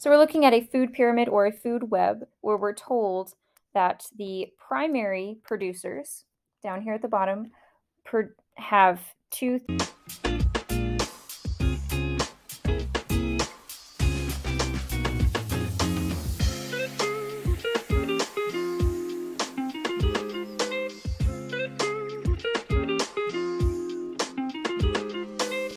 So we're looking at a food pyramid or a food web where we're told that the primary producers down here at the bottom have two.